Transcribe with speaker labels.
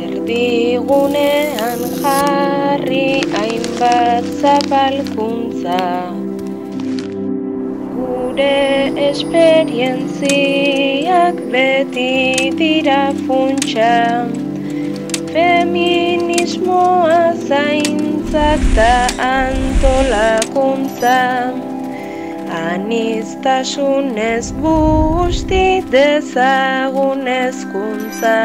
Speaker 1: Erdigunean jarri hainbat zapalkuntza. Gure esperientziak beti dira funtsa. Feminismoa zaintzak da antolakuntza Anistasunez busti dezagun ezkuntza